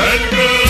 Elbette